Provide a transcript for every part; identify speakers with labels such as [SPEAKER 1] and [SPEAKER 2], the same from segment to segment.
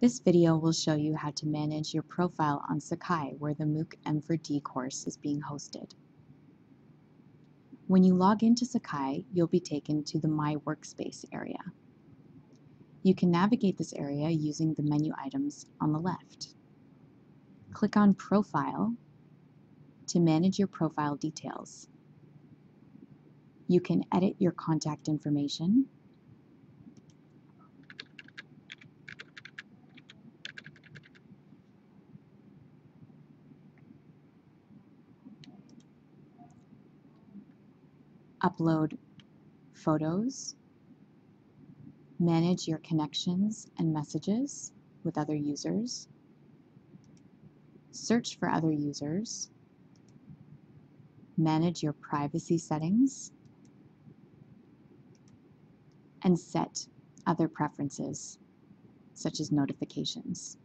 [SPEAKER 1] This video will show you how to manage your profile on Sakai where the MOOC M4D course is being hosted. When you log into Sakai, you'll be taken to the My Workspace area. You can navigate this area using the menu items on the left. Click on Profile to manage your profile details. You can edit your contact information upload photos, manage your connections and messages with other users, search for other users, manage your privacy settings, and set other preferences, such as notifications.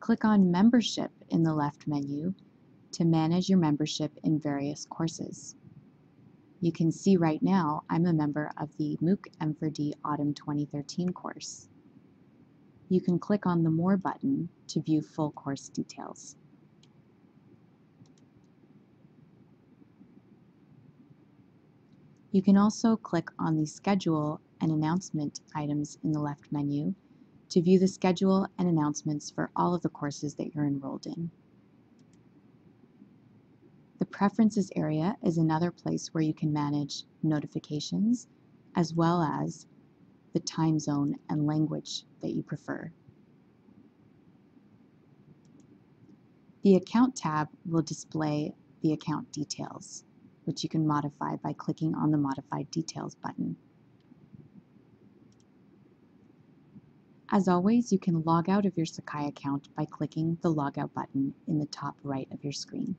[SPEAKER 1] Click on Membership in the left menu to manage your membership in various courses. You can see right now I'm a member of the MOOC M4D Autumn 2013 course. You can click on the More button to view full course details. You can also click on the Schedule and Announcement items in the left menu to view the schedule and announcements for all of the courses that you're enrolled in. Preferences area is another place where you can manage notifications as well as the time zone and language that you prefer. The Account tab will display the account details, which you can modify by clicking on the Modify Details button. As always, you can log out of your Sakai account by clicking the Logout button in the top right of your screen.